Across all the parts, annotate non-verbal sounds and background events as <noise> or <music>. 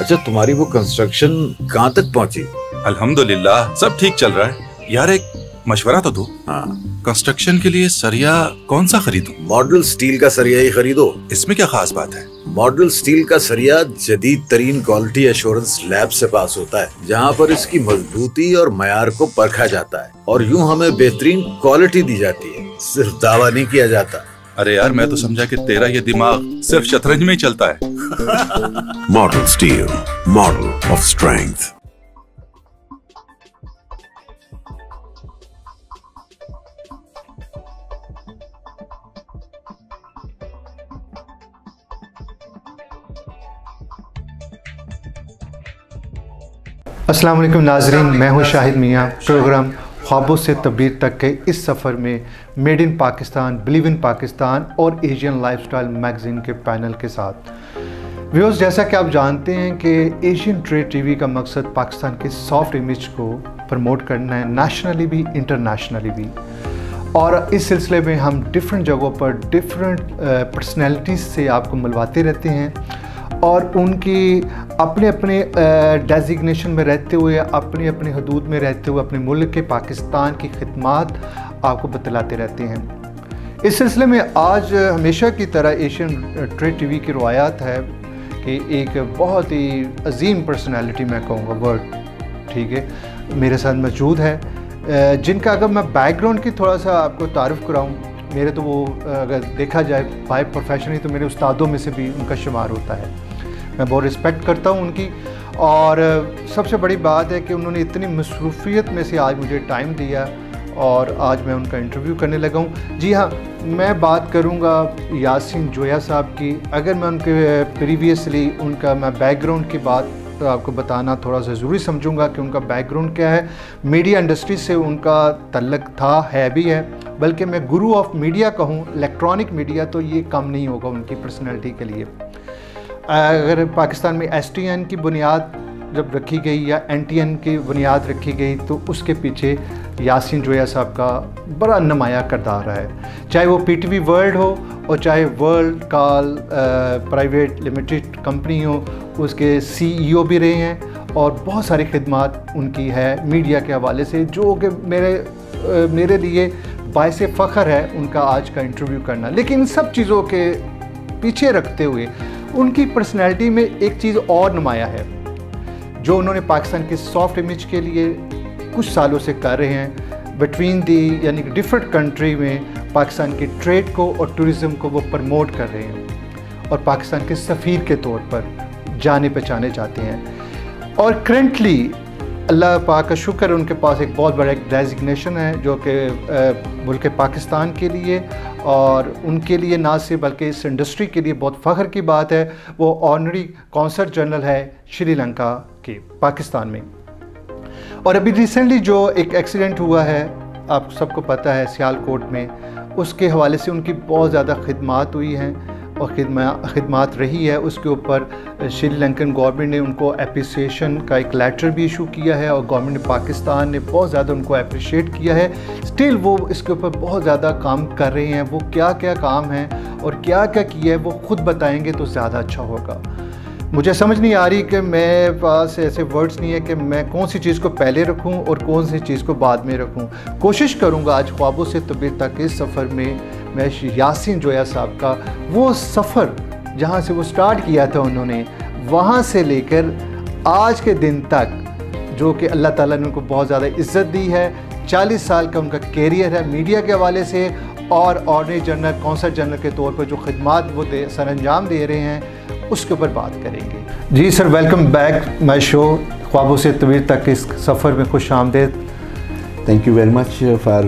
अच्छा तुम्हारी वो कंस्ट्रक्शन कहाँ तक पहुँची? अल्हम्दुलिल्लाह सब ठीक चल रहा है। यार एक मशवरा तो दो। हाँ। कंस्ट्रक्शन के लिए सरिया कौन सा खरीदूं? मॉडल स्टील का सरिया ही खरीदो। इसमें क्या खास बात है? मॉडल स्टील का सरिया जदीद तरीन क्वालिटी एश्योरेंस लैब से पास होता है जहाँ पर इसकी मजबूती और मयार को परखा जाता है और यूँ हमें बेहतरीन क्वालिटी दी जाती है। सिर्फ़ दावा नहीं किया जाता। अरे यार मैं तो समझा कि तेरा ये दिमाग सिर्फ़ शतरंज में ही चलता है। Model steel model of strength अस्सलाम वालेकुम नाजरीन मैं हूँ शाहिद मियाँ। प्रोग्राम ख्वाबों से तबीर तक के इस सफ़र में made in Pakistan, believe in Pakistan और एशियन लाइफस्टाइल मैगज़ीन के पैनल के साथ। व्यूअर्स, जैसा कि आप जानते हैं कि एशियन ट्रेड टीवी का मकसद पाकिस्तान के सॉफ्ट इमेज को प्रमोट करना है नेशनली भी इंटरनेशनली भी। और इस सिलसिले में हम डिफरेंट जगहों पर डिफरेंट पर्सनैलिटीज़ से आपको मिलवाते रहते हैं और उनकी अपने अपने डेजिग्नेशन में रहते हुए अपने अपने हदूद में रहते हुए, अपने मुल्क के पाकिस्तान की खदमात आपको बतलाते रहते हैं। इस सिलसिले में आज हमेशा की तरह एशियन ट्रेड टीवी की रवायात है कि एक बहुत ही अजीम पर्सनालिटी मैं कहूँगा वर्ड ठीक है? मेरे साथ मौजूद है। जिनका अगर मैं बैकग्राउंड की थोड़ा सा आपको तारफ़ कराऊँ, मेरे तो वो अगर देखा जाए बाय प्रोफेशन ही तो मेरे उस्तादों में से भी उनका शुमार होता है। मैं बहुत रिस्पेक्ट करता हूँ उनकी और सबसे बड़ी बात है कि उन्होंने इतनी मसरूफियत में से आज मुझे टाइम दिया। और आज मैं उनका इंटरव्यू करने लगा हूँ। जी हाँ मैं बात करूँगा यासिन जोया साहब की। अगर मैं उनके प्रीवियसली उनका मैं बैकग्राउंड की बात तो आपको बताना थोड़ा सा ज़रूरी समझूँगा कि उनका बैकग्राउंड क्या है। मीडिया इंडस्ट्री से उनका तल्लक था, है भी है, बल्कि मैं गुरु ऑफ़ मीडिया कहूँ इलेक्ट्रॉनिक मीडिया तो ये कम नहीं होगा उनकी पर्सनैलिटी के लिए। अगर पाकिस्तान में एसटीएन की बुनियाद जब रखी गई या एनटीएन की बुनियाद रखी गई तो उसके पीछे यासिन जोया साहब का बड़ा नुमाया करदार है। चाहे वो पी वर्ल्ड हो और चाहे वर्ल्ड काल प्राइवेट लिमिटेड कंपनी हो उसके सीईओ भी रहे हैं और बहुत सारी खदमात उनकी है मीडिया के हवाले से जो कि मेरे अ, मेरे लिए बायस फ़ख्र है उनका आज का इंटरव्यू करना। लेकिन इन सब चीज़ों के पीछे रखते हुए उनकी पर्सनैलिटी में एक चीज़ और नुमाया है जो उन्होंने पाकिस्तान के सॉफ्ट इमेज के लिए कुछ सालों से कर रहे हैं। बिटवीन दी यानी डिफरेंट कंट्री में पाकिस्तान की ट्रेड को और टूरिज़्म को वो प्रमोट कर रहे हैं। और पाकिस्तान के सफ़ीर के तौर पर जाने पहचाने जाते हैं। और करंटली अल्लाह पाक का शुक्र उनके पास एक बहुत बड़ा एक डेजिग्नेशन है, जो कि मुल्क पाकिस्तान के लिए। और उनके लिए ना सिर्फ़, बल्कि इस इंडस्ट्री के लिए बहुत फ़ख्र की बात है। वो ऑनरी कौंसर जनरल है श्रीलंका के, पाकिस्तान में। और अभी रिसेंटली जो एक एक्सीडेंट हुआ है, आप सबको पता है सियालकोट में, उसके हवाले से उनकी बहुत ज़्यादा खदमात हुई हैं और खदमात रही है। उसके ऊपर श्रीलंकन गवर्नमेंट ने उनको अप्रिसिएशन का एक लेटर भी इशू किया है और गवर्नमेंट पाकिस्तान ने बहुत ज़्यादा उनको अप्रिशिएट किया है। स्टिल वो इसके ऊपर बहुत ज़्यादा काम कर रहे हैं। वो क्या क्या काम है और क्या क्या किया है, वो खुद बताएँगे तो ज़्यादा अच्छा होगा। मुझे समझ नहीं आ रही कि मेरे पास ऐसे वर्ड्स नहीं है कि मैं कौन सी चीज़ को पहले रखूँ और कौन सी चीज़ को बाद में रखूँ। कोशिश करूँगा आज ख्वाबों से तबीयत तक इस सफ़र में मैं यासिन जोया साहब का वो सफ़र जहाँ से वो स्टार्ट किया था उन्होंने, वहाँ से लेकर आज के दिन तक, जो कि अल्लाह ताला ने उनको बहुत ज़्यादा इज़्ज़त दी है 40 साल का उनका कैरियर है मीडिया के हवाले से, और ऑर्डनरी जनरल कौंसल जनरल के तौर पर जो खदमात वो सर अंजाम दे रहे हैं उसके ऊपर बात करेंगे। जी sir welcome back my show ख्वाबों से तवीर तक इस सफ़र में खुश आमदेद। Thank you very much for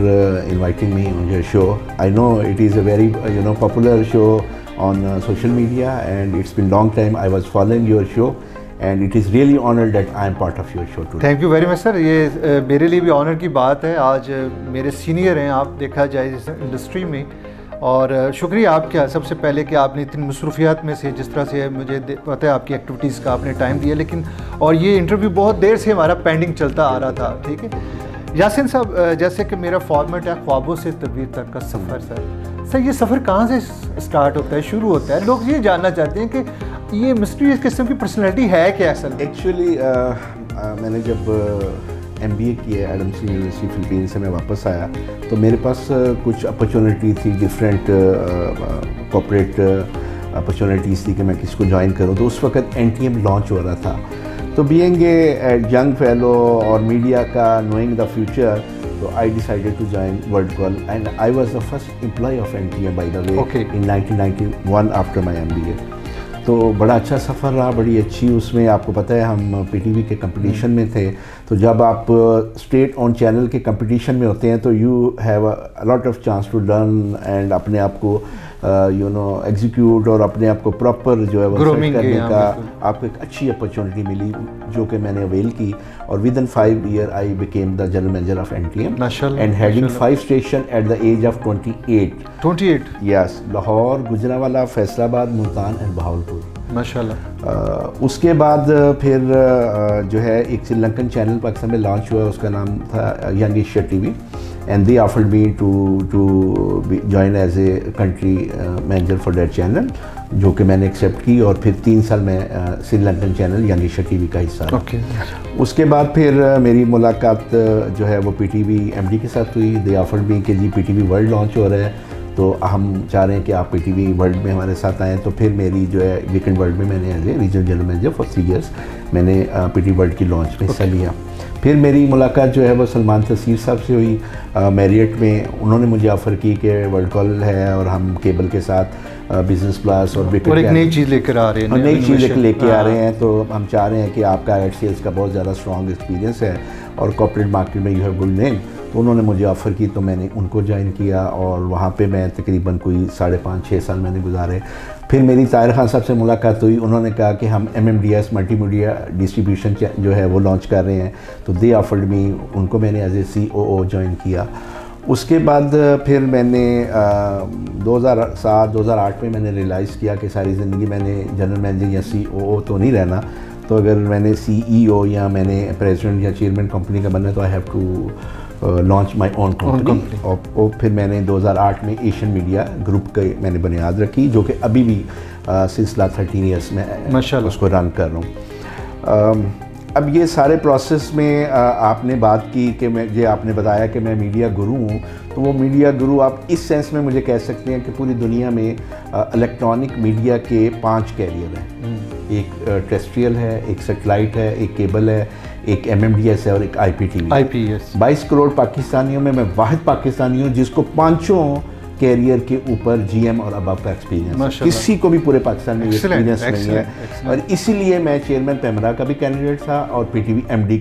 inviting me on your show I know it is a very you know popular show on social media and it's been long time I was following your show and it is really honour that I am part of your show to thank you very much sir ये uh, मेरे लिए भी honour की बात है। आज मेरे senior हैं आप देखा जाए इस इंडस्ट्री में। और शुक्रिया आपका सबसे पहले कि आपने इतनी मसरूफियात में से जिस तरह से मुझे पता है आपकी एक्टिविटीज़ का आपने टाइम दिया, लेकिन, और ये इंटरव्यू बहुत देर से हमारा पेंडिंग चलता आ रहा था, ठीक है? यासिन साहब जैसे कि मेरा फॉर्मेट है ख्वाबों से तबीर तक का सफ़र, सर। सर, ये सफ़र कहाँ से स्टार्ट होता है, शुरू होता है? लोग ये जानना चाहते हैं कि ये मिस्ट्री किस्म की पर्सनैलिटी है क्या, असल एक्चुअली मैंने जब एम बी ए किया एडम्स यूनिवर्सिटी फिलीपीन से मैं वापस आया। तो मेरे पास कुछ अपॉर्चुनिटी थी डिफरेंट कॉपरेट अपॉर्चुनिटीज़ थी कि मैं किसको ज्वाइन करूँ। तो उस वक्त एन टी एम लॉन्च हो रहा था। तो बीइंग ए यंग फेलो और मीडिया का नोइंग द फ्यूचर तो I decided to join Worldcall and I was the first employee of N T M by the way. In 1991 after my M B A तो बड़ा अच्छा सफ़र रहा, बड़ी अच्छी उसमें आपको पता है हम पीटीवी के कंपटीशन में थे। तो जब आप स्टेट ऑन चैनल के कंपटीशन में होते हैं तो you have a lot of chance to learn and अपने आप को यू नो एग्जीक्यूट और अपने आप को प्रॉपर जो है वो करने हाँ, का आपको एक अच्छी अपॉर्चुनिटी मिली जो कि मैंने अवेल की और within five year I became the general manager of N T M and माशाल्लाह। Five station at the age of twenty eight twenty eight yes Lahore Gujranwala Faisalabad Multan and Bahawalpur माशाल्लाह। उसके बाद फिर जो है एक श्रीलंकन चैनल पाकिस्तान में launch हुआ उसका नाम था young Asia TV and they offered me to to join as a country manager for that channel जो कि मैंने एक्सेप्ट की और फिर तीन साल मैं श्रीलंकन चैनल एशिया टीवी का हिस्सा ओके उसके बाद फिर अ, मेरी मुलाकात अ, जो है वो पीटीवी एमडी के साथ हुई। दे ऑफर्ड मी कि जी पीटीवी वर्ल्ड लॉन्च हो रहा है तो हम चाह रहे हैं कि आप पी टी वी वर्ल्ड में हमारे साथ आएँ। तो फिर मेरी जो है वीकेंड वर्ल्ड में मैंने as a regional general manager for three years मैंने पीटी वर्ल्ड की लॉन्च में हिस्सा लिया। फिर मेरी मुलाकात जो है वो सलमान तसीर साहब से हुई मैरियट में। उन्होंने मुझे ऑफ़र की कि वर्ल्ड कॉल है और हम केबल के साथ बिज़नेस प्लस और और एक नई चीज़ लेकर आ रहे हैं नई चीज़ लेकर लेके आ हाँ। रहे हैं। तो हम चाह रहे हैं कि आपका एड सेल्स का बहुत ज़्यादा स्ट्रॉन्ग एक्सपीरियंस है और कॉपरेट मार्केट में यू हैव गुड नेम तो उन्होंने मुझे ऑफ़र की तो मैंने उनको ज्वाइन किया और वहाँ पे मैं तकरीबन कोई साढ़े पाँच छः साल मैंने गुजारे। फिर मेरी ताहिर खान साहब से मुलाकात हुई। उन्होंने कहा कि हम M M D S multimedia distribution जो है वो लॉन्च कर रहे हैं। तो दे ऑफर्ड मी उनको मैंने एज ए सी ओ ओ ज्वाइन किया। उसके बाद फिर मैंने दो हज़ार सात, दो हज़ार आठ में मैंने रियलाइज़ किया कि सारी ज़िंदगी मैंने जनरल मैनेजर या सी ओ ओ तो नहीं रहना। तो अगर मैंने सी ई ओ या मैंने प्रेसिडेंट या चेयरमैन कंपनी का बनना तो I have to launch my own company. और और फिर मैंने 2008 में एशियन मीडिया ग्रुप के मैंने बुनियाद रखी जो कि अभी भी सिलसिला थर्टीन ईयर्स में। उसको रन कर रहा हूँ अब ये सारे प्रोसेस में अ, आपने बात की कि मैं ये आपने बताया कि मैं मीडिया गुरु हूँ तो वो मीडिया गुरु आप इस सेंस में मुझे कह सकते हैं कि पूरी दुनिया में इलेक्ट्रॉनिक मीडिया के पाँच कैरियर हैं एक टेरेस्ट्रियल है एक सेटेलाइट है एक केबल है एक एम एम डी एस है और एक I P T IPS 22 crore पाकिस्तानियों में मैं वाहिद पाकिस्तानी हूँ जिसको पाँचों कैरियर के ऊपर जीएम और अबव का एक्सपीरियंस। किसी को भी पूरे पाकिस्तान में एक्सपीरियंस नहीं है। excellent। और इसीलिए मैं चेयरमैन पेमरा का भी कैंडिडेट था और पीटीवी एमडी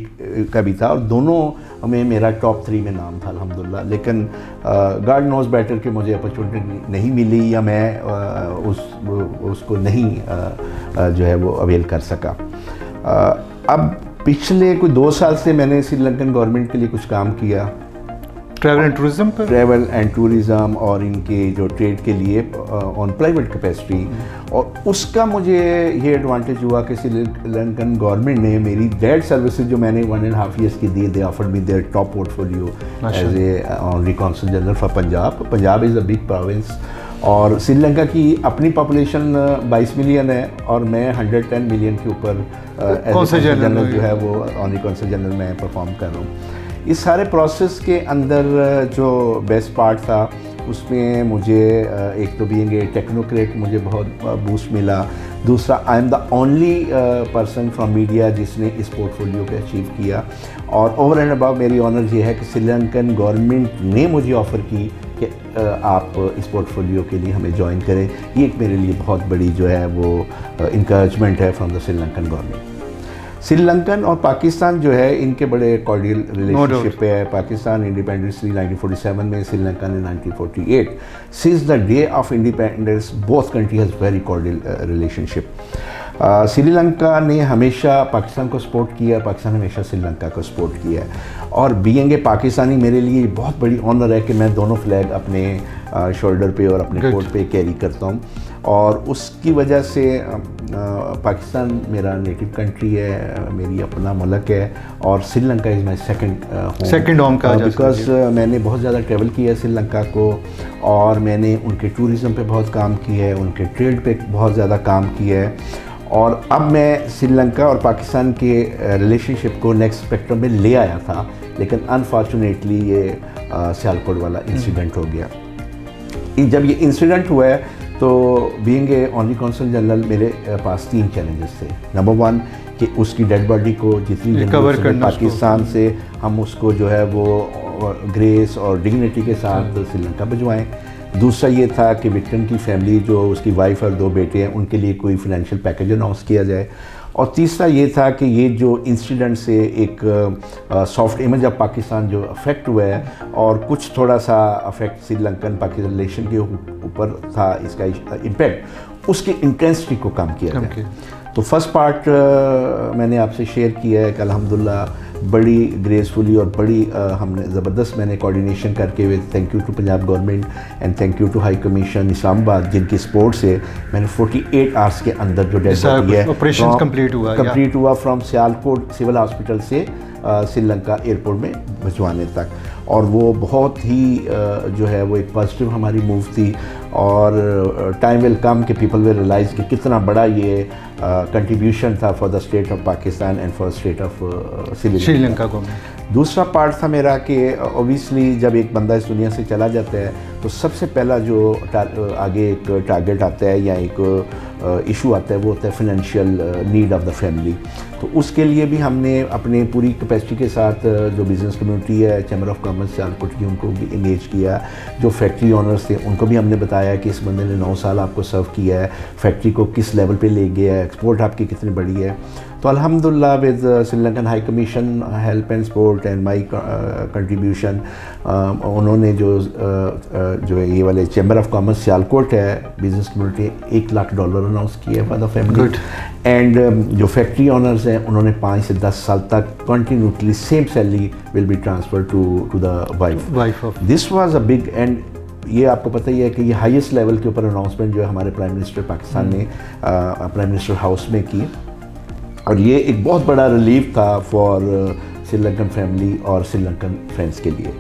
का भी था। और दोनों में मेरा टॉप थ्री में नाम था अल्हम्दुलिल्लाह लेकिन गार्ड नोज़ बेटर के मुझे अपॉर्चुनिटी नहीं मिली या मैं अ, उस उसको नहीं अ, जो है वो अवेल कर सका। अ, अब पिछले कोई दो साल से मैंने श्रीलंकन गवर्नमेंट के लिए कुछ काम किया। ट्रैवल एंड टूरिज़्म पर? ट्रैवल एंड टूरिज़्म और इनके जो ट्रेड के लिए ऑन प्राइवेट कैपेसिटी और उसका मुझे ये एडवांटेज हुआ कि श्रीलंकन गवर्नमेंट ने मेरी डेट सर्विसेज़ जो मैंने वन एंड हाफ़ ईयर्स की the they offered me their top portfolio as a honorary general for Punjab Punjab is a big province और श्रीलंका की अपनी पॉपुलेशन 22 मिलियन है और मैं 110 मिलियन के ऊपर एज कौंसल जनरल जो है वो ऑनरी कौंसल जनरल में परफॉर्म कर रहा हूँ। इस सारे प्रोसेस के अंदर जो बेस्ट पार्ट था उसमें मुझे एक तो बीइंग ए टेक्नोक्रेट मुझे बहुत बूस्ट मिला। दूसरा I am the only person from media जिसने इस पोर्टफोलियो को अचीव किया। और ओवर एंड अबव मेरी ऑनर ये है कि श्रीलंकन गवर्नमेंट ने मुझे ऑफ़र की आप इस पोर्टफोलियो के लिए हमें ज्वाइन करें। ये एक मेरे लिए बहुत बड़ी जो है वो इंकरेजमेंट है from the Sri Lankan government Sri Lankan और पाकिस्तान जो है इनके बड़े कॉर्डियल रिलेशनशिप पे है। पाकिस्तान इंडिपेंडेंस ली 1947 में श्रीलंका ने 1948 since the day of independence both country has very cordial relationship Sri Lanka ने हमेशा पाकिस्तान को सपोर्ट किया पाकिस्तान ने हमेशा श्रीलंका को सपोर्ट किया है। और बीएँगे पाकिस्तानी मेरे लिए बहुत बड़ी ऑनर है कि मैं दोनों फ्लैग अपने शोल्डर पे और अपने कोट पे कैरी करता हूँ। और उसकी वजह से पाकिस्तान मेरा नेटिव कंट्री है मेरी अपना मुल्क है और Sri Lanka is my second home Second home कहा जा सकता है। बिकॉज़ मैंने बहुत ज़्यादा ट्रैवल किया है श्रीलंका को और मैंने उनके टूरिज़म पे बहुत काम किया है उनके ट्रेड पे बहुत ज़्यादा काम किया है। और अब मैं श्रीलंका और पाकिस्तान के रिलेशनशिप को नेक्स्ट स्पेक्ट्रम में ले आया था लेकिन अनफॉर्चुनेटली ये सियालकोट वाला इंसिडेंट हो गया। जब ये इंसिडेंट हुआ है तो being a only consul general मेरे पास तीन चैलेंजेस थे। नंबर वन कि उसकी डेड बॉडी को जितनी सके करना पाकिस्तान से हम उसको जो है वो ग्रेस और डिग्निटी के साथ श्रीलंका भिजवाएँ। दूसरा ये था कि विक्टिम की फैमिली जो उसकी वाइफ और दो बेटे हैं उनके लिए कोई फिनेंशियल पैकेज अनाउंस किया जाए और तीसरा ये था कि ये जो इंसिडेंट से एक सॉफ्ट इमेज ऑफ़ पाकिस्तान जो अफेक्ट हुआ है और कुछ थोड़ा सा अफेक्ट श्रीलंकन पाकिस्तान रिलेशन के ऊपर था इसका इम्पैक्ट उसकी इंटेंसिटी को कम किया जाए। तो फ़र्स्ट पार्ट मैंने आपसे शेयर किया है कि अल्हम्दुलिल्लाह बड़ी ग्रेसफुली और बड़ी अ, हमने ज़बरदस्त मैंने कोऑर्डिनेशन करके हुए thank you to Punjab government and thank you to high commission Islamabad जिनकी सपोर्ट से मैंने 48 आवर्स के अंदर जो है operations from- हुआ, complete हुआ फ्रॉम सियालकोट सिविल हॉस्पिटल से श्रीलंका एयरपोर्ट में भिजवाने तक। और वो बहुत ही अ, जो है वो एक पॉजिटिव हमारी मूव थी। और टाइम विल कम कि पीपल विल रियलाइज़ कि कितना बड़ा ये कंट्रीब्यूशन था for the state of Pakistan and for state of Sri Lanka को दूसरा पार्ट था मेरा कि ओबियसली जब एक बंदा इस दुनिया से चला जाता है तो सबसे पहला जो आगे एक टारगेट आता है या एक इशू आता है, वो होता है financial need of the family तो उसके लिए भी हमने अपने पूरी कैपेसिटी के साथ जो बिज़नेस कम्युनिटी है चैम्बर ऑफ़ कॉमर्स सियालकोट की उनको भी इंगेज किया जो फैक्ट्री ओनर्स थे, उनको भी हमने बताया कि इस बंदे ने नौ साल आपको सर्व किया है। फैक्ट्री को किस लेवल पे ले गया है एक्सपोर्ट आपकी कितनी बड़ी है। तो अल्हम्दुलिल्लाह with Sri Lankan high commission help and support and my contribution उन्होंने जो uh, uh, जो है ये वाले चैम्बर ऑफ़ कॉमर्स सियालकोट है बिज़नेस कम्युनिटी एक लाख डॉलर अनाउंस किए फॉर द फैमिली एंड जो फैक्ट्री ऑनर्स हैं उन्होंने पाँच से दस साल तक continuously same salary will be transfer to to the wife wife of this was a big and ये आपको पता ही है कि ये हाईएस्ट लेवल के ऊपर अनाउंसमेंट जो है हमारे प्राइम मिनिस्टर पाकिस्तान ने प्राइम मिनिस्टर हाउस में की. और ये एक बहुत बड़ा रिलीफ था फॉर श्रीलंकन फैमिली और श्रीलंकन फ्रेंड्स के लिए।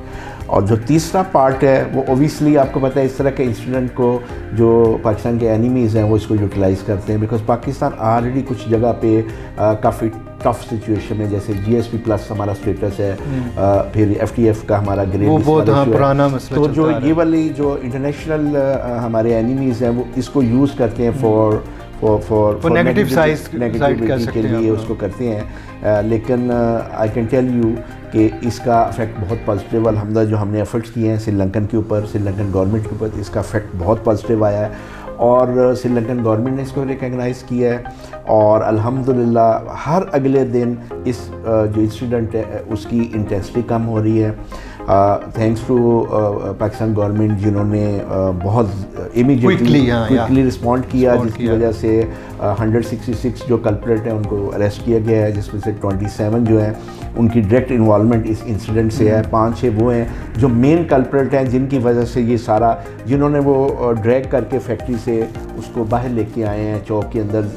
और जो तीसरा पार्ट है वो ओबियसली आपको पता है इस तरह के इंसिडेंट को जो पाकिस्तान के एनिमीज़ हैं वो इसको यूटिलाइज़ करते हैं बिकॉज़ पाकिस्तान ऑलरेडी कुछ जगह पे काफ़ी टफ सिचुएशन में जैसे जीएसपी प्लस हमारा स्टेटस है अ, फिर एफटीएफ का हमारा ग्रेड वो बहुत, हाँ, पुराना मसला तो जो आ ये वाली जो इंटरनेशनल हमारे एनिमीज़ हैं वो इसको यूज़ करते हैं फॉर फॉर फॉर वो negative side- side कह के लिए उसको करते हैं। लेकिन आई कैन टेल यू कि इसका इफ़ेक्ट बहुत पॉजिटिव अलहमदा जो हमने एफर्ट्स किए हैं श्रीलंकन के ऊपर श्रीलंकन गवर्नमेंट के ऊपर इसका इफ़ेक्ट बहुत पॉजिटिव आया है। और श्रीलंकन गवर्नमेंट ने इसको रिकगनाइज़ किया है। और अल्हम्दुलिल्लाह हर अगले दिन इस जो इंसिडेंट है उसकी इंटेंसिटी कम हो रही है। थैंक्स टू पाकिस्तान गवर्नमेंट जिन्होंने बहुत इमीडिएटली Quickly, हाँ, yeah. क्विकली रिस्पॉन्ड किया जिसकी वजह से हंड्रेड सिक्सटी सिक्स जो कल्परेट हैं उनको अरेस्ट किया गया है जिसमें से ट्वेंटी सेवन जो हैं उनकी डायरेक्ट इन्वॉलमेंट इस इंसिडेंट से है। पाँच छः वो हैं जो मेन कल्परेट हैं जिनकी वजह से ये सारा जिन्होंने वो ड्रैग करके फैक्ट्री से उसको बाहर लेके आए हैं चौक के अंदर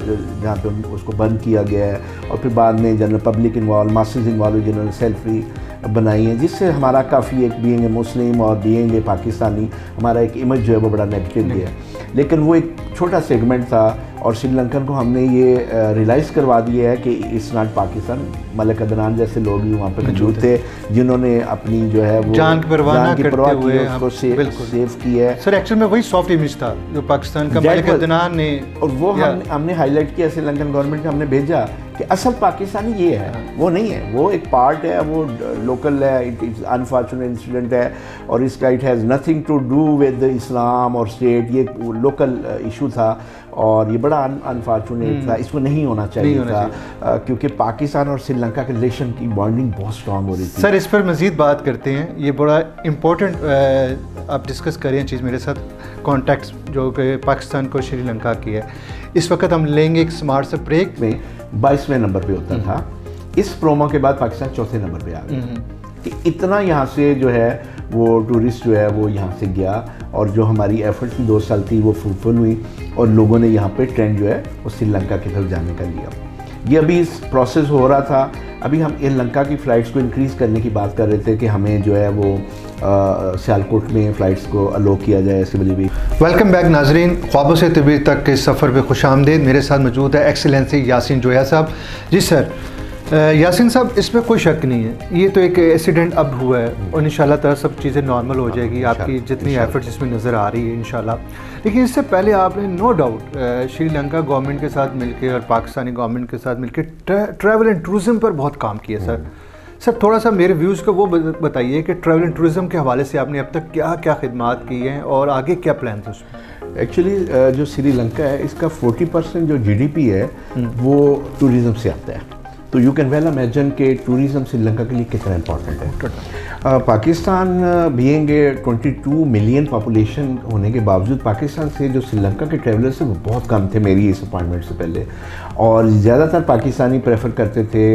जहाँ पे उसको बंद किया गया है। और फिर बाद में general public involve masses involve जिन्होंने सेल्फी बनाई है जिससे हमारा काफ़ी एक बीइंग ए मुस्लिम और बीइंग ए पाकिस्तानी हमारा एक इमेज जो है वो बड़ा नेगेटिव है। लेकिन वो एक छोटा सेगमेंट था और श्रीलंकन को हमने ये रियलाइज़ करवा दिया है कि इट्स नॉट पाकिस्तान मलिक अदनान जैसे लोग भी वहाँ पे मौजूद थे। जिन्होंने अपनी जो है वो जान की परवाह जान की परवाह की हुए है, उसको सेव सेव किया है। सर एक्चुअल में वही सॉफ्ट इमेज था जो पाकिस्तान का मलिक अदनान ने और वो या- हमने हमने हाईलाइट किया श्रीलंकन गवर्नमेंट ने हमने भेजा कि असल पाकिस्तानी ये है वो नहीं है वो एक पार्ट है वो लोकल है इट इज़ अनफॉर्चुनेट इंसिडेंट है और इसका it has nothing to do with Islam और स्टेट ये लोकल इशू था। और ये बड़ा अनफॉर्चुनेट था। इसको नहीं होना चाहिए नहीं होना था क्योंकि पाकिस्तान और श्रीलंका के रिलेशन की बॉन्डिंग बहुत स्ट्रांग हो रही थी। सर इस पर मज़ीद बात करते हैं। ये बड़ा इम्पोर्टेंट आप डिस्कस कर रहे हैं चीज़ मेरे साथ। कॉन्टैक्ट जो कि पाकिस्तान को श्रीलंका की है। इस वक्त हम लेंगे एक स्मार्ट सा ब्रेक में बाईसवें नंबर पर होता था। इस प्रोमो के बाद पाकिस्तान चौथे नंबर पर आ गया। कि इतना यहाँ से जो है वो टूरिस्ट जो है वो यहाँ से गया और जो हमारी एफर्ट दो साल थी वो फुलफिल हुई और लोगों ने यहाँ पे ट्रेंड जो है वो श्रीलंका की तरफ़ जाने का लिया। ये अभी इस प्रोसेस हो रहा था। अभी हम श्रीलंका की फ़्लाइट्स को इंक्रीज़ करने की बात कर रहे थे कि हमें जो है वो सियालकोट में फ़्लाइट्स को अलो किया जाए सिविल भी। वेलकम बैक नाजरीन। ख्वाबों से तबीर तक के सफ़र पे खुश आमदेद। मेरे साथ मौजूद है एक्सीलेंसी यासिन जोया साहब। जी सर यासिन साहब इसमें कोई शक नहीं है। ये तो एक एक्सीडेंट अब हुआ है और इन ताला सब चीज़ें नॉर्मल हो जाएगी। आपकी जितनी एफर्ट्स इसमें नज़र आ रही है इन लेकिन इससे पहले आपने नो डाउट श्रीलंका गवर्नमेंट के साथ मिलकर और पाकिस्तानी गवर्नमेंट के साथ मिलकर ट्रैवल एंड टूरिज़म पर बहुत काम किया सर सर थोड़ा सा मेरे व्यूज़ को वो बताइए कि ट्रैवल एंड टूरिज़म के हवाले से आपने अब तक क्या क्या खदमात की हैं और आगे क्या प्लान थे उसमें? एक्चुअली जो श्रीलंका है इसका 40 परसेंट जो जीडीपी है हम्म। वो टूरिज़्म से आता है। तो यू कैन वेल इमेजिन कि टूरिज़्म श्रीलंका के लिए कितना इंपॉर्टेंट है। Pakistan being a 22 million population होने के बावजूद पाकिस्तान से जो श्रीलंका के ट्रेवलर्स हैं वो बहुत कम थे मेरी इस अपॉइंटमेंट से पहले। और ज़्यादातर पाकिस्तानी प्रेफर करते थे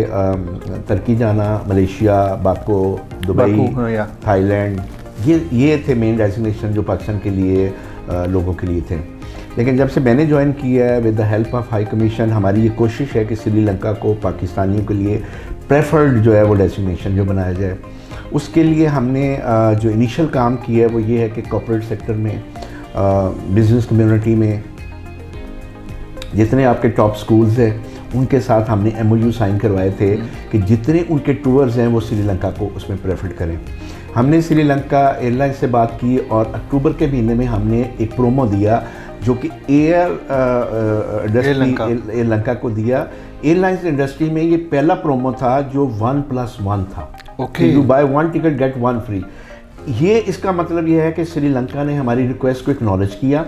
तुर्की जाना मलेशिया बाको दुबई हाँ, थाईलैंड। ये ये थे मेन डेस्टिनेशन जो पाकिस्तान के लिए लोगों के लिए थे। लेकिन जब से मैंने ज्वाइन किया है with the help of high commission हमारी ये कोशिश है कि श्रीलंका को पाकिस्तानियों के लिए प्रेफर्ड जो है वो डेस्टिनेशन जो बनाया जाए। उसके लिए हमने जो इनिशियल काम किया है वो ये है कि कॉपोरेट सेक्टर में बिज़नेस कम्युनिटी में जितने आपके टॉप स्कूल्स हैं उनके साथ हमने एमओयू साइन करवाए थे कि जितने उनके टूर्स हैं वो श्रीलंका को उसमें प्रेफर करें। हमने श्रीलंका एयरलाइन से बात की और अक्टूबर के महीने में हमने एक प्रोमो दिया जो कि एयर इंडस्ट्री एयरलंका को दिया। एयरलाइंस इंडस्ट्री में ये पहला प्रोमो था जो वन प्लस वन था। Okay you buy one ticket get one free ये इसका मतलब ये है कि श्रीलंका ने हमारी रिक्वेस्ट को एक्नॉलेज किया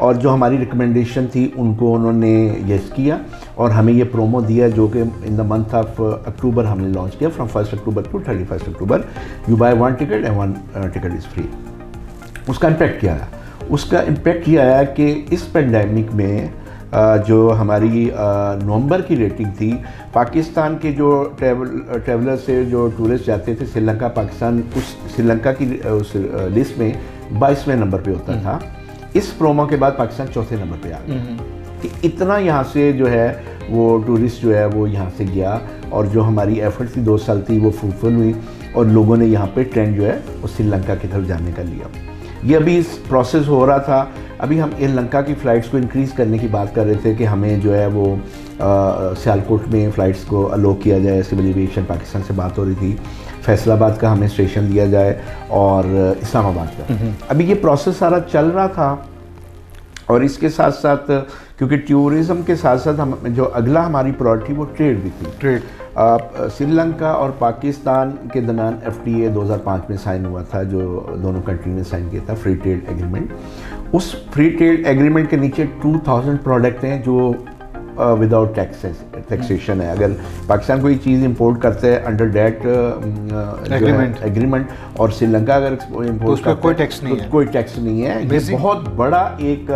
और जो हमारी रिकमेंडेशन थी उनको उन्होंने यस किया और हमें ये प्रोमो दिया जो कि in the month of October हमने लॉन्च किया। From first October to thirty first October you buy one ticket and one ticket is free उसका इम्पैक्ट क्या है उसका इम्पेक्ट ये आया कि इस पेंडेमिक में जो हमारी नवंबर की रेटिंग थी पाकिस्तान के जो ट्रेवल ट्रेवलर से जो टूरिस्ट जाते थे श्रीलंका पाकिस्तान उस श्रीलंका की उस लिस्ट में बाईसवें नंबर पे होता था। इस प्रोमो के बाद पाकिस्तान चौथे नंबर पे आ गया। हम्म, हम्म। कि इतना यहाँ से जो है वो टूरिस्ट जो है वो यहाँ से गया और जो हमारी एफर्ट थी दो साल थी वो फुलफिल हुई और लोगों ने यहाँ पे ट्रेंड जो है वो श्रीलंका की तरफ़ जाने का लिया। ये अभी इस प्रोसेस हो रहा था। अभी हम लंका की फ़्लाइट्स को इंक्रीज़ करने की बात कर रहे थे कि हमें जो है वो सियालकोट में फ़्लाइट्स को अलो किया जाए। सिविल एविएशन पाकिस्तान से बात हो रही थी। फैसलाबाद का हमें स्टेशन दिया जाए और इस्लामाबाद का। अभी ये प्रोसेस सारा चल रहा था और इसके साथ साथ क्योंकि टूरिज़्म के साथ साथ हम जो अगला हमारी प्रायोरिटी वो ट्रेड भी थी। ट्रेड श्रीलंका और पाकिस्तान के दरमियान एफ़ टी ए दो हज़ार पाँच में साइन हुआ था जो दोनों कंट्री ने साइन किया था फ्री ट्रेड एग्रीमेंट उस फ्री ट्रेड एग्रीमेंट के नीचे 2000 प्रोडक्ट हैं जो विदाउट टैक्सेस टैक्सेशन है। अगर पाकिस्तान कोई चीज़ इंपोर्ट करते हैं अंडर डेट एग्रीमेंट एग्रीमेंट और श्रीलंका अगर इम्पोर्ट तो कोई टैक्स नहीं तो है। कोई टैक्स नहीं है। बहुत बड़ा एक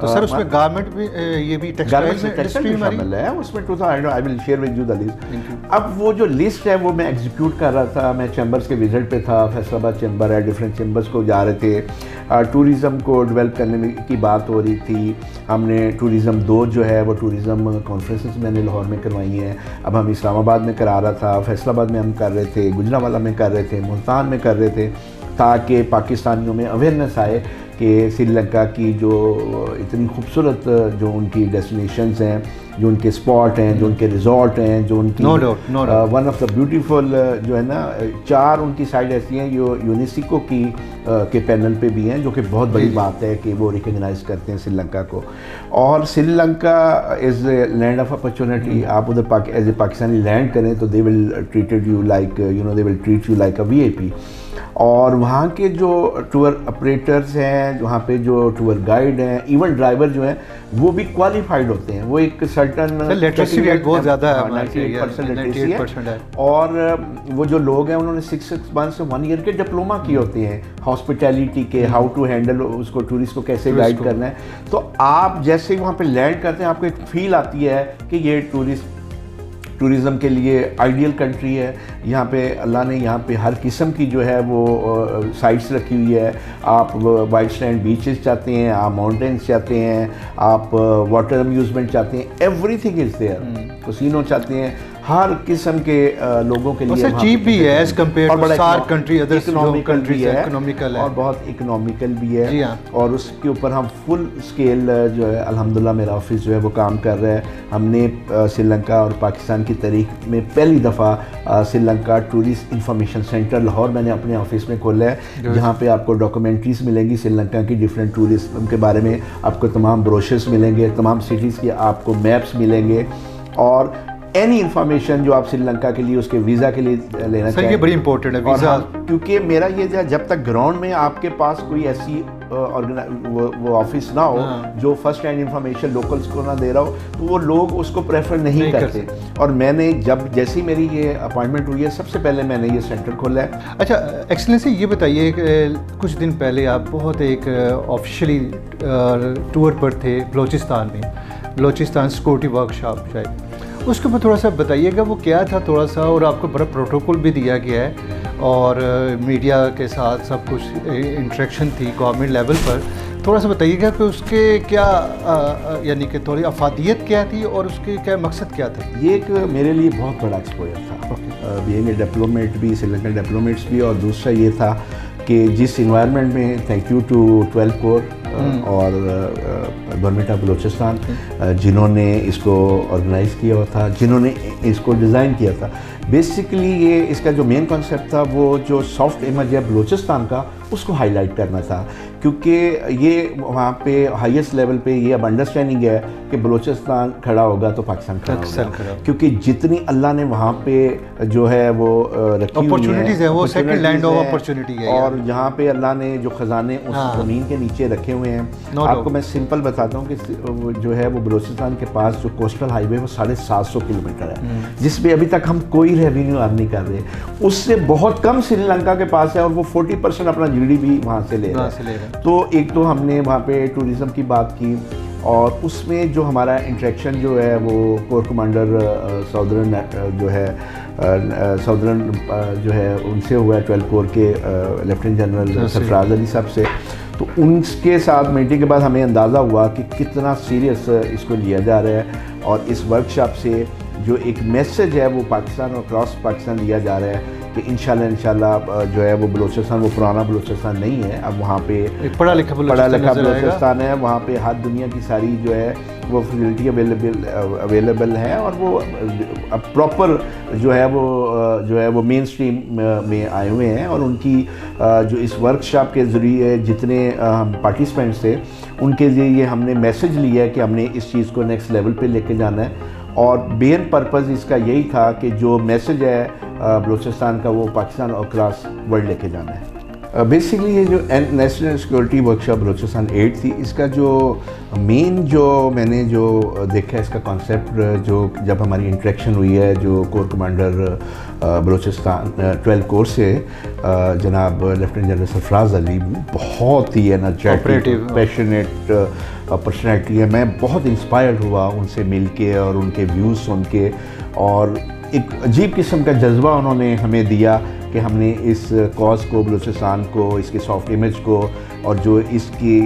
तो सर उसमें गारमेंट भी ये भी टेक्सटाइल में शामिल है। उसमें to I will share with you the list अब वो जो लिस्ट है वो मैं एग्जीक्यूट कर रहा था। मैं चैम्बर्स के विज़िट पे था फैसलाबाद चैम्बर है डिफरेंट चैम्बर्स को जा रहे थे। टूरिज़्म को डेवलप करने की बात हो रही थी। हमने टूरिज़्म दो जो है वो टूरिज़्म कॉन्फ्रेंसेस मैंने लाहौर में करवाई हैं। अब हम इस्लामाबाद में करा रहा था फैसलाबाद में हम कर रहे थे गुजरावाला में कर रहे थे मुल्तान में कर रहे थे ताकि पाकिस्तानियों में अवेयरनेस आए। कि श्रीलंका की जो इतनी खूबसूरत जो उनकी डेस्टिनेशंस हैं जो उनके स्पॉट हैं जो उनके रिजॉर्ट हैं जो उनकी no doubt no doubt one of the beautiful जो है ना चार उनकी साइड ऐसी हैं जो यूनेस्को की uh, के पैनल पे भी हैं जो कि बहुत बड़ी बात है कि वो रिकगनाइज करते हैं श्रीलंका को। और Sri Lanka is land of opportunity आप उधर एज ए पाकिस्तानी लैंड करें तो they will treated you like you know they will treat you like a V और वहाँ के जो टूर ऑपरेटर्स हैं वहाँ पे जो टूर गाइड हैं इवन ड्राइवर जो हैं वो भी क्वालिफाइड होते हैं। वो एक सर्टन लिटरेसी रेट बहुत ज़्यादा है और वो जो लोग हैं उन्होंने सिक्स सिक्स मंथ से वन ईयर के डिप्लोमा किए होते हैं। हॉस्पिटैलिटी के हाउ टू हैंडल उसको टूरिस्ट को कैसे गाइड करना है। तो आप जैसे ही वहाँ पर लैंड करते हैं आपको एक फील आती है कि ये टूरिस्ट टूरिज़म के लिए आइडियल कंट्री है। यहाँ पे अल्लाह ने यहाँ पे हर किस्म की जो है वो साइट्स रखी हुई है। आप वाइट स्टैंड बीचेस चाहते हैं आप माउंटेन्स चाहते हैं आप वाटर अम्यूज़मेंट चाहते हैं। एवरीथिंग इज़ देयर कसिनो चाहते हैं। हर किस्म के लोगों के लिए चीप भी है एज टू बड़ा सार कंट्री अदर भी है इकोनॉमिकल है। और बहुत इकोनॉमिकल भी है। जी हाँ। और उसके ऊपर हम फुल स्केल जो है अल्हम्दुलिल्लाह मेरा ऑफ़िस जो है वो काम कर रहा है। हमने श्रीलंका और पाकिस्तान की तारीख में पहली दफ़ा Sri Lanka tourist information centre Lahore मैंने अपने ऑफ़िस में खोला है। जहाँ पर आपको डॉक्यूमेंट्रीज मिलेंगी श्रीलंका की डिफरेंट टूरिज़्म के बारे में आपको तमाम ब्रोशर्स मिलेंगे तमाम सिटीज़ के आपको मैप्स मिलेंगे। और एनी इंफॉर्मेशन जो आप श्रीलंका के लिए उसके वीज़ा के लिए लेना सर ये बड़ी इंपॉर्टेंट है वीज़ा क्योंकि मेरा ये जब तक ग्राउंड में आपके पास कोई ऐसी वो, ऑफ़िस ना हो हाँ। जो फ़र्स्ट हैंड इंफॉर्मेशन लोकल्स को ना दे रहा हो तो वो लोग उसको प्रेफर नहीं, नहीं कर करते। और मैंने जब जैसी मेरी ये अपॉइंटमेंट हुई है सबसे पहले मैंने ये सेंटर खोला है। अच्छा एक्सलेंसी ये बताइए कुछ दिन पहले आप बहुत एक ऑफिशियली टूर पर थे बलोचिस्तान में। बलोचिस्तान सिक्योरिटी वर्कशॉप शायद। उसके ऊपर थोड़ा सा बताइएगा वो क्या था थोड़ा सा, और आपको बड़ा प्रोटोकॉल भी दिया गया है, और मीडिया के साथ सब कुछ इंट्रैक्शन थी गवर्नमेंट लेवल पर। थोड़ा सा बताइएगा कि उसके क्या यानी कि थोड़ी अफादियत क्या थी और उसके क्या मकसद क्या था? ये एक मेरे लिए बहुत बड़ा एक्सपोजर था। बीइंग ए डिप्लोमेट भी श्रीलंकन डिप्लोमेट्स भी, और दूसरा ये था कि जिस इन्वायरमेंट में thank you to twelve corps और गवर्नमेंट ऑफ़ बलोचिस्तान जिन्होंने इसको ऑर्गेनाइज किया हुआ था जिन्होंने इसको डिज़ाइन किया था। बेसिकली ये इसका जो मेन कॉन्सेप्ट था वो जो सॉफ्ट इमेज है बलोचिस्तान का उसको हाईलाइट करना था क्योंकि ये वहाँ पे हाईएस्ट लेवल पे ये अब अंडरस्टैंडिंग है कि बलूचिस्तान खड़ा होगा तो पाकिस्तान खड़ा पाकिस्तान होगा। क्योंकि जितनी अल्लाह ने वहाँ पे जो है वो अ, Opportunities है, वो second land of opportunities हैं, और जहाँ पे अल्लाह ने जो खजाने उस हाँ। ज़मीन के नीचे रखे हुए हैं। No आपको मैं सिंपल बताता हूँ कि जो है वो बलूचिस्तान के पास जो कोस्टल हाईवे वो साढ़े सात सौ किलोमीटर है। हम्म। जिस पे अभी तक हम कोई रेवेन्यू अर्न नहीं कर रहे। उससे बहुत कम श्रीलंका के पास है और वो फोर्टी परसेंट अपना जी डी वहाँ से ले रहा है है। तो एक तो हमने वहाँ पे टूरिज़्म की बात की और उसमें जो हमारा इंट्रैक्शन जो है वो कोर कमांडर साउदर्न जो है साउदर्न जो है उनसे हुआ है ट्वेल्व कोर के लेफ्टिनेंट जनरल सही। सरफराज अली साहब से तो उनके साथ मीटिंग के बाद हमें अंदाज़ा हुआ कि कितना सीरियस इसको लिया जा रहा है और इस वर्कशॉप से जो एक मैसेज है वो पाकिस्तान और क्रॉस पाकिस्तान लिया जा रहा है कि इंशाल्लाह इंशाल्लाह जो है वो बलूचिस्तान वो पुराना बलूचिस्तान नहीं है। अब वहाँ पे पढ़ा लिखा पढ़ा लिखा। बलूचिस्तान है। वहाँ पे हर दुनिया की सारी जो है वो फैसिलिटी अवेलेबल अवेलेबल है और वो अब प्रॉपर जो है वो जो है वो मेन स्ट्रीम में आए हुए हैं और उनकी जो इस वर्कशॉप के ज़रिए जितने हम पार्टिसिपेंट्स थे उनके लिए ये हमने मैसेज लिया है कि हमने इस चीज़ को नेक्स्ट लेवल पे लेके जाना है। और मेन पर्पज़ इसका यही था कि जो मैसेज है बलूचिस्तान का, वो पाकिस्तान और क्रॉस वर्ल्ड लेके जाना है। बेसिकली ये जो national security workshop Balochistan at थी इसका जो मेन जो मैंने जो देखा है इसका कॉन्सेप्ट जो जब हमारी इंट्रैक्शन हुई है जो corps commander Balochistan twelve corps से जनाब लेफ्टिनेंट जनरल सरफराज अली बहुत ही एनर्जेटिक पैशनेट पर्सनैलिटी है। मैं बहुत इंस्पायर्ड हुआ उनसे मिल के और उनके व्यूज़ सुन के और एक अजीब किस्म का जज्बा उन्होंने हमें दिया। कि हमने इस कॉज को बलूचिस्तान को इसके सॉफ्ट इमेज को और जो इसकी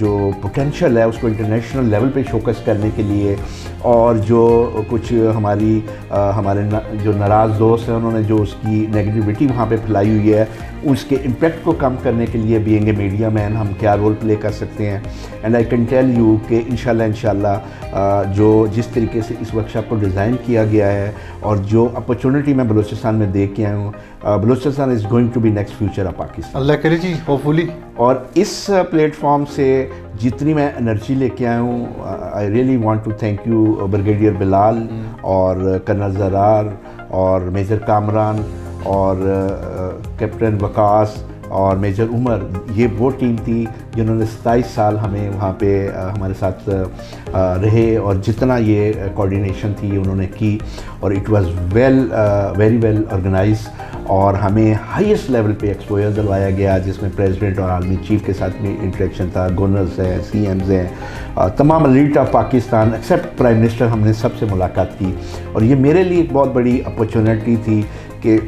जो पोटेंशियल है उसको इंटरनेशनल लेवल पे शोकस करने के लिए और जो कुछ हमारी हमारे न, जो नाराज़ दोस्त हैं उन्होंने जो उसकी नेगेटिविटी वहाँ पे फैलाई हुई है उसके इम्पेक्ट को कम करने के लिए बीइंग ए मीडिया मैन हम क्या रोल प्ले कर सकते हैं। And I can tell you कि इन इंशाल्लाह जो जिस तरीके से इस वर्कशॉप को डिज़ाइन किया गया है और जो अपॉर्चुनिटी मैं बलूचिस्तान में देख के आया हूँ Balochistan is going to be next future of Pakistan अल्लाह करे जी होपफुली और इस प्लेटफॉर्म से जितनी मैं एनर्जी लेके आया हूँ I really want to thank you brigadier Bilal और कर्नल जरार और मेजर कामरान और कैप्टन वकास और मेजर उमर, ये वो टीम थी जिन्होंने सताईस साल हमें वहाँ पे हमारे साथ रहे और जितना ये कोऑर्डिनेशन थी ये उन्होंने की और it was well very well organise और हमें हाईएस्ट लेवल पे एक्सपोजर दिलवाया गया, जिसमें प्रेसिडेंट और आर्मी चीफ के साथ में इंटरेक्शन था गवर्नर्स हैं सी एम्स हैं तमाम lead of Pakistan except prime minister हमने सबसे मुलाकात की और ये मेरे लिए एक बहुत बड़ी अपॉर्चुनिटी थी कि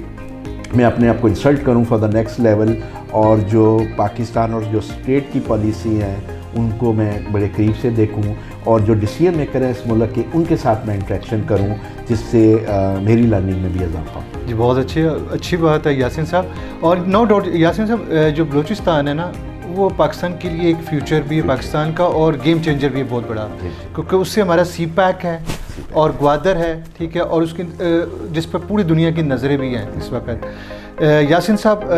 मैं अपने आप को इंसल्ट करूँ फॉर द नेक्स्ट लेवल और जो पाकिस्तान और जो स्टेट की पॉलिसी हैं, उनको मैं बड़े करीब से देखूँ, और जो डिसीज़न मेकर हैं इस मुल्क के, उनके साथ मैं इंट्रैक्शन करूँ, जिससे मेरी लर्निंग में भी इजाफा जी, बहुत अच्छी अच्छी बात है यासिन साहब। और नो डाउट यासिन साहब जो बलूचिस्तान है ना वो पाकिस्तान के लिए एक फ्यूचर भी है पाकिस्तान का और गेम चेंजर भी है बहुत बड़ा। क्योंकि उससे हमारा सी पैक है और ग्वादर है ठीक है और उसकी जिस पर पूरी दुनिया की नज़रें भी हैं इस वक्त। यासिन साहब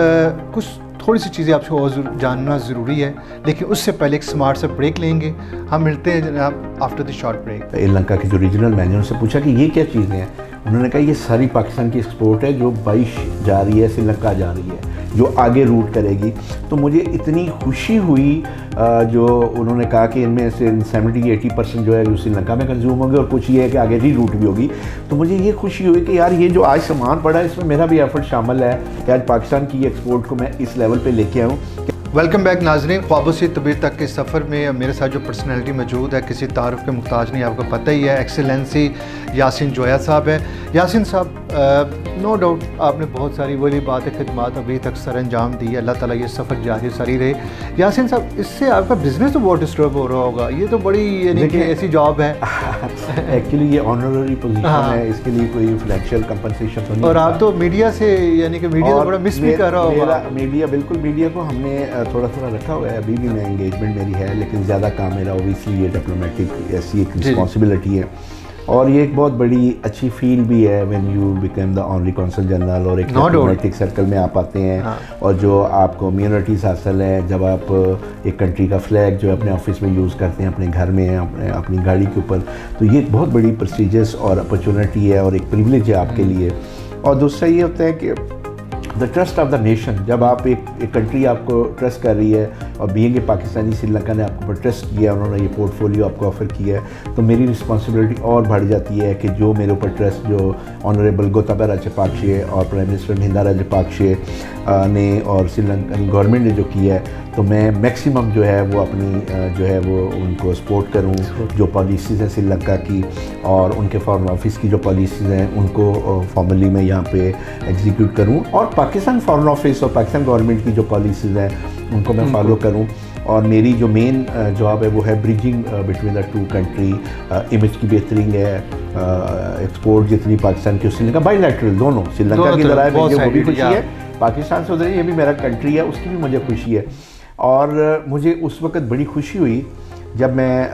कुछ थोड़ी सी चीज़ें आपसे और जानना ज़रूरी है लेकिन उससे पहले एक स्मार्ट सा ब्रेक लेंगे। हम मिलते हैं जनाब after the short break Sri Lanka के जो रीजनल मैनेजर से पूछा कि ये क्या चीज़ें हैं? उन्होंने कहा, ये सारी पाकिस्तान की एक्सपोर्ट है, जो बाईस जा रही है श्रीलंका जा रही है, जो आगे रूट करेगी। तो मुझे इतनी खुशी हुई जो उन्होंने कहा कि इनमें से सेवेंटी एटी परसेंट जो है जो श्रीलंका में कंज्यूम होंगे और कुछ ये है कि आगे री रूट भी होगी। तो मुझे ये खुशी हुई कि यार, ये जो आज सामान पड़ा है, इसमें मेरा भी एफर्ट शामिल है कि आज पाकिस्तान की एक्सपोर्ट को मैं इस लेवल पर लेके आऊँ। वेलकम बैक नाजरीन। ख्वाबों से तबीर तक के सफ़र में मेरे साथ जो पर्सनैलिटी मौजूद है, किसी तारफ़ के मुहताज नहीं, आपको पता ही है एक्सेलेंसी यासिन जोया साहब है। यासिन साहब नो डाउट आपने बहुत सारी वही बात है खदमात अभी तक सर अंजाम दी अल्लाह ताला ये सफ़र जारी सारी रहे। यासिन साहब इससे आपका बिज़नेस तो बहुत डिस्टर्ब हो रहा होगा। ये तो बड़ी यानी कि ऐसी जॉब है। <laughs> एक्चुअली ये ऑनररी पोजीशन हाँ। है। इसके लिए कोई फाइनेंशियल कंपनसेशन तो नहीं और आप तो मीडिया से यानी कि मीडिया तो बड़ा मिस भी कर रहा होगा। मीडिया बिल्कुल मीडिया को हमने थोड़ा थोड़ा रखा हुआ है। अभी भी मैं इंगेजमेंट मेरी है लेकिन ज़्यादा काम मेरा ओबियसली ये डिप्लोमेटिक ऐसी एक रिस्पॉन्सिबिलिटी है। और ये एक बहुत बड़ी अच्छी फील भी है when you become the honorary consul general और एक डिप्लोमेटिक सर्कल में आप आते हैं हाँ. और जो आपको इम्यूनिटीज हासिल है जब आप एक कंट्री का फ्लैग जो अपने ऑफ़िस में यूज़ करते हैं अपने घर में अपने अपनी गाड़ी के ऊपर तो ये एक बहुत बड़ी प्रोसीजर्स और अपॉर्चुनिटी है और एक प्रिविलेज है आपके hmm. लिए और दूसरा ये होता है कि the trust of the nation जब आप एक एक कंट्री आपको ट्रस्ट कर रही है और बीइंग ए पाकिस्तानी श्रीलंका ने आपके ट्रस्ट किया, उन्होंने ये पोर्टफोलियो आपको ऑफ़र किया है तो मेरी रिस्पॉन्सिबिलिटी और बढ़ जाती है कि जो मेरे ऊपर ट्रस्ट जो ऑनरेबल गोताबा राजपाक्षे और प्राइम मिनिस्टर महिंदा राजपाक्षे ने और श्रीलंकन गवर्नमेंट ने जो किया है तो मैं मैक्सिमम जो है वो अपनी जो है वो उनको सपोर्ट करूँ जो पॉलिसीज़ हैं श्रीलंका की और उनके फॉरेन ऑफ़िस की जो पॉलिसीज़ हैं उनको फॉर्मली मैं यहाँ पे एग्जीक्यूट करूँ। और पाकिस्तान फॉरेन ऑफ़िस और पाकिस्तान गवर्नमेंट की जो पॉलिसीज़ हैं उनको मैं फॉलो करूँ। और मेरी जो मेन जॉब है वो है bridging between the two country image की बेहतरीन है एक्सपोर्ट जितनी पाकिस्तान की श्रीलंका बाई दोनों श्रीलंका की लड़ाई में वो भी खुशी है पाकिस्तान से उधर ये भी मेरा कंट्री है उसकी भी मुझे खुशी है। और मुझे उस वक्त बड़ी खुशी हुई जब मैं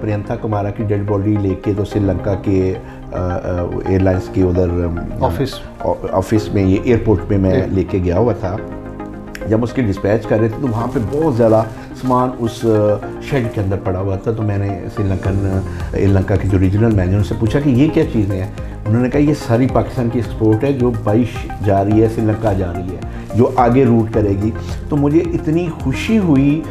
प्रियंका कुमारा की डेड बॉडी लेके तो श्रीलंका के एयरलाइंस के उधर ऑफ़िस। ऑफ़िस में ये एयरपोर्ट में मैं लेके गया हुआ था। जब उसकी डिस्पैच कर रहे थे तो वहाँ पे बहुत ज़्यादा सामान उस शेड के अंदर पड़ा हुआ था तो मैंने श्रीलंकन श्रीलंका के जो रीजनल मैनेजर उनसे पूछा कि ये क्या चीज़ें हैं? उन्होंने कहा, ये सारी पाकिस्तान की एक्सपोर्ट है, जो बाइश जा रही है, श्रीलंका जा रही है, जो आगे रूट करेगी। तो मुझे इतनी खुशी हुई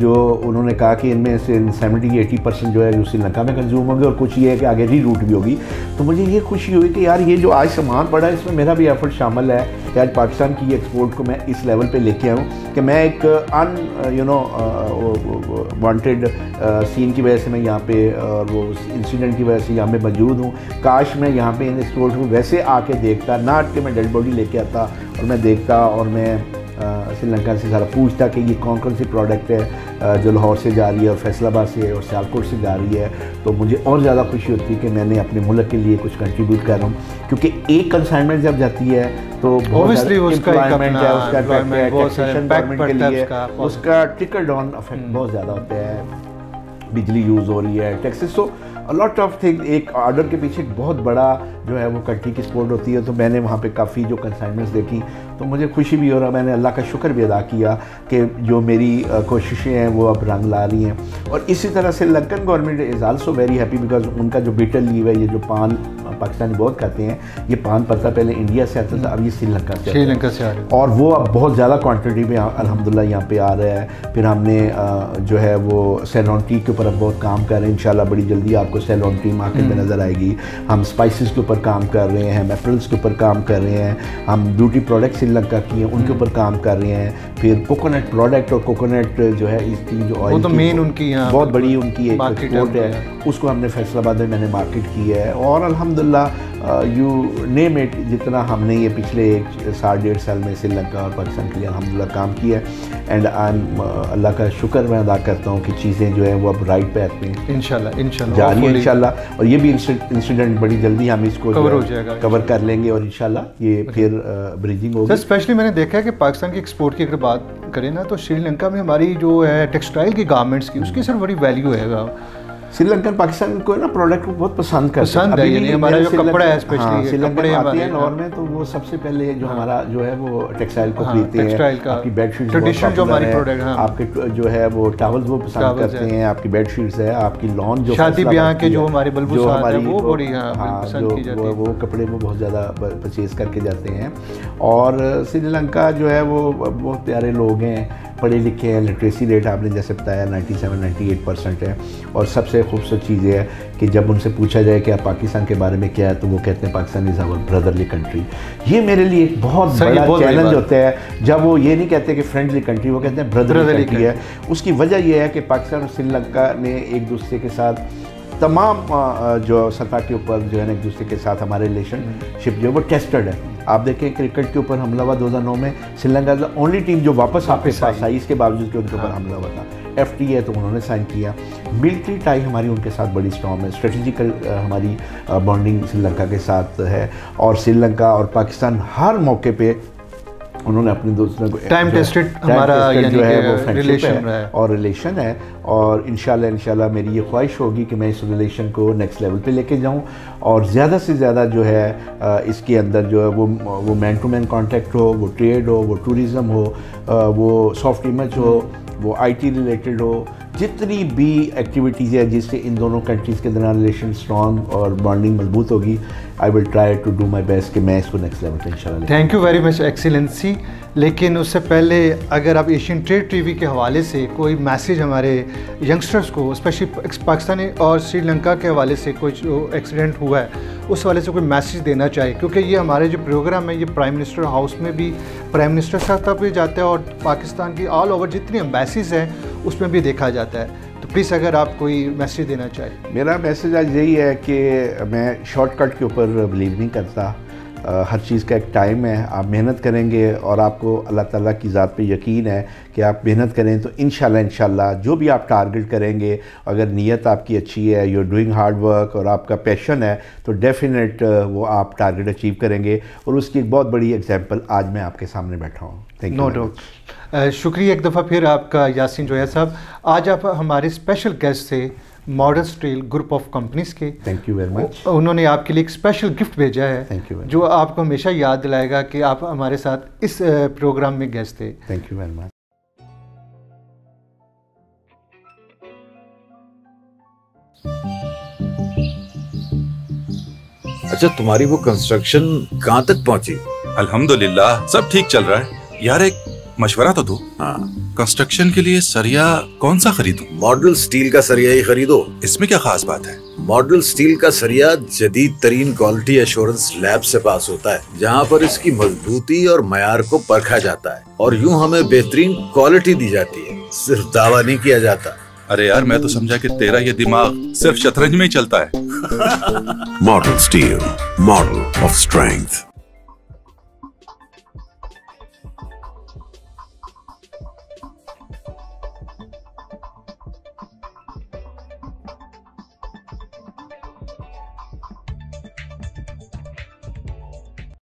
जो उन्होंने कहा कि इनमें से सेवेंटी एटी परसेंट जो है, जो श्रीलंका में कंज्यूम होंगे, और कुछ ये है कि आगे री रूट भी होगी। तो मुझे ये खुशी हुई कि यार, ये जो आज सामान पड़ा है, इसमें मेरा भी एफर्ट शामिल है। कि आज पाकिस्तान की एक्सपोर्ट को मैं इस लेवल पर लेके आऊँ कि मैं एक, un you know wanted scene की वजह से मैं यहाँ पे और वो इंसिडेंट की वजह से यहाँ पे मौजूद हूँ। काश मैं यहाँ पे इन एक्सपोर्ट को वैसे आके देखता, ना कि मैं डेड बॉडी लेके आता और मैं देखता और मैं श्रीलंका से सारा पूछता कि ये कौन कौन सी प्रोडक्ट है जो लाहौर से जा रही है और फैसलाबाद से और सियालकोट से जा रही है। तो मुझे और ज़्यादा खुशी होती है कि मैंने अपने मुल्क के लिए कुछ कंट्रीब्यूट कर रहा हूँ। क्योंकि एक कंसाइनमेंट जब जाती है तो उसका उसका टिकल डाउन इफ़ेक्ट बहुत ज़्यादा होता है। बिजली यूज़ हो रही है टैक्सेस तो लॉट ऑफ़ थिंग एक ऑर्डर के पीछे एक बहुत बड़ा जो है वो कंट्री की सपोर्ट होती है तो मैंने वहाँ पे काफ़ी जो कंसाइनमेंट्स देखी तो मुझे खुशी भी हो रहा मैंने अल्लाह का शुक्र भी अदा किया कि जो मेरी कोशिशें हैं वो अब रंग ला रही हैं। और इसी तरह से Lankan government is also very happy because उनका जो बीटल लीव है ये जो पान पाकिस्तानी बहुत खाते हैं ये पान पत्ता पहले इंडिया से आता था अब ये श्रीलंका से श्रीलंका से आ रहा है। और वो अब बहुत ज़्यादा क्वान्टिटी में अलहमदिल्ला यहाँ पे आ रहा है। फिर हमने जो है वो सेनॉन टी के ऊपर अब बहुत काम कर रहे हैं। इन बड़ी जल्दी आपको आपको सेलोन मार्केट में नज़र आएगी। हम स्पाइसेस के ऊपर काम कर रहे हैं हम एप्पल्स के ऊपर काम कर रहे हैं। हम ब्यूटी प्रोडक्ट श्रीलंका की हैं उनके ऊपर काम कर रहे हैं। फिर कोकोनट प्रोडक्ट और कोकोनट जो है इसकी जो ऑयल तो मेन उनकी यहाँ बहुत बड़ी उनकी एक एक्सपोर्ट है है। उसको हमने फैसलाबाद में मैंने मार्केट की है। और अल्हम्दुलिल्लाह यू नेम इट जितना हमने ये पिछले एक साल डेढ़ साल में श्रीलंका और पाकिस्तान के लिए अल्हम्दुलिल्लाह काम किया है। एंड आई एम अल्लाह का शुक्र मैं अदा करता हूँ कि चीज़ें जो है वो अब राइट पैथ में इंशाल्लाह इंशाल्लाह जा रही है hopefully और ये भी इंसिडेंट बड़ी जल्दी हम इसको Cover है हो जाएगा, कवर कर लेंगे और इंशाल्लाह ये फिर ब्रिजिंग सर होगी। स्पेशली मैंने देखा है कि पाकिस्तान की एक्सपोर्ट की अगर बात करें ना तो श्रीलंका में हमारी जो है टेक्सटाइल की गारमेंट्स की उसकी सर बड़ी वैल्यू है। श्रीलंकन पाकिस्तान को ना प्रोडक्ट को बहुत पसंद करते पसंद है, अभी यानी हमारा जो कपड़ा है especially हाँ, श्रीलंकन आते हाँ। में तो वो सबसे पहले जो हमारा जो है वो टेक्सटाइल को हाँ, खरीदते हैं का। आपकी बेडशीट Traditional जो हमारी product, हाँ। आपके जो है वो टावल्स वो पसंद करते हैं आपकी बेडशीट्स है आपकी लॉन जो शादी ब्याह के जो हमारे जो हैं, हमारी वो बड़ी, हाँ, हाँ, पसंद जो की जाती है। वो कपड़े वो बहुत ज़्यादा परचेज करके जाते हैं और श्रीलंका जो है वो बहुत प्यारे लोग हैं पढ़े लिखे हैं लिटरेसी रेट आपने जैसे बताया 97 98 परसेंट है और सबसे खूबसूरत चीज़ ये है कि जब उनसे पूछा जाए कि आप पाकिस्तान के बारे में क्या है तो वो कहते हैं Pakistan is our brotherly country ये मेरे लिए एक बहुत बड़ा चैलेंज होता है। जब वो ये नहीं कहते कि फ्रेंडली कंट्री वो कहते हैं ब्रदरली कंट्री है। उसकी वजह यह है कि पाकिस्तान और श्रीलंका ने एक दूसरे के साथ तमाम जो सतह के ऊपर जो है ना एक दूसरे के साथ हमारे रिलेशनशिप जो है वो टेस्टेड है। आप देखें क्रिकेट के ऊपर हमला हुआ 2009 में श्रीलंका इज़ ओनली टीम जो वापस आपके पास आई। इसके बावजूद कि उनके ऊपर हमला हुआ था। एफ़ टी है तो उन्होंने साइन किया। मिलिट्री टाई हमारी उनके साथ बड़ी स्ट्रॉन्ग है। स्ट्रेटजिकल हमारी बॉन्डिंग श्रीलंका के साथ है। और श्रीलंका और पाकिस्तान हर मौके पे उन्होंने अपने दोस्तों को टाइम time हमारा tested जो है वो है और रिलेशन है और इंशाल्लाह इंशाल्लाह मेरी ये ख्वाहिश होगी कि मैं इस रिलेशन को नेक्स्ट लेवल पे लेके जाऊँ और ज़्यादा से ज़्यादा जो है इसके अंदर जो है वो वो मैन टू मैन कॉन्टैक्ट हो वो ट्रेड हो वो टूरिज़म हो वो सॉफ्ट इमेज हो वो आईटी रिलेटेड हो जितनी भी एक्टिविटीज़ है जिससे इन दोनों कंट्रीज़ के दरमियान रिलेशन स्ट्रॉन्ग और बॉन्डिंग मज़बूत होगी I will try to do my best कि मैं इसको नेक्स्ट लेवल पे इंशाल्लाह thank you very much excellency लेकिन उससे पहले अगर आप एशियन ट्रेड टीवी के हवाले से कोई मैसेज हमारे यंगस्टर्स को स्पेशली पाकिस्तानी और श्रीलंका के हवाले से कोई जो एक्सीडेंट हुआ है, उस हवाले से कोई मैसेज देना चाहे, क्योंकि ये हमारे जो प्रोग्राम है, ये प्राइम मिनिस्टर हाउस में भी प्राइम मिनिस्टर साहब तक भी जाता है और पाकिस्तान की ऑल ओवर जितनी एम्बेसीज हैं, उसमें भी देखा जाता है। तो प्लीज़ अगर आप कोई मैसेज देना चाहें। मेरा मैसेज आज यही है कि मैं शॉर्टकट के ऊपर बिलीव नहीं करता। हर चीज़ का एक टाइम है। आप मेहनत करेंगे और आपको अल्लाह ताला की ज़ात पे यकीन है कि आप मेहनत करें तो इन इंशाल्लाह जो भी आप टारगेट करेंगे अगर नीयत आपकी अच्छी है यू डूइंग हार्ड वर्क और आपका पैशन है तो डेफिनेट वो आप टारगेट अचीव करेंगे। और उसकी एक बहुत बड़ी एग्जांपल आज मैं आपके सामने बैठा हूँ। थैंक यू नो डाउट शुक्रिया एक दफ़ा फिर आपका यासिन जोया साहब। आज आप हमारे स्पेशल गेस्ट थे modern steel group of companies के। थैंक यू वेरी मच उन्होंने आपके लिए एक स्पेशल गिफ्ट भेजा है you very जो आपको हमेशा याद दिलाएगा कि आप हमारे साथ इस प्रोग्राम में गेस्ट थे। थैंक यू वेरी मच अच्छा तुम्हारी वो कंस्ट्रक्शन कहाँ तक पहुँची? अल्हम्दुलिल्लाह सब ठीक चल रहा है। यार एक मशवरा तो दो। हाँ। कंस्ट्रक्शन के लिए सरिया कौन सा खरीदूं? मॉडल स्टील का सरिया ही खरीदो। इसमें क्या खास बात है? मॉडल स्टील का सरिया जदीद तरीन क्वालिटी एश्योरेंस लैब से पास होता है जहाँ पर इसकी मजबूती और मैार को परखा जाता है और यूँ हमें बेहतरीन क्वालिटी दी जाती है। सिर्फ़ दावा नहीं किया जाता। अरे यार मैं तो समझा कि तेरा ये दिमाग सिर्फ़ शतरंज में ही चलता है। <laughs> Model Steel, model of strength.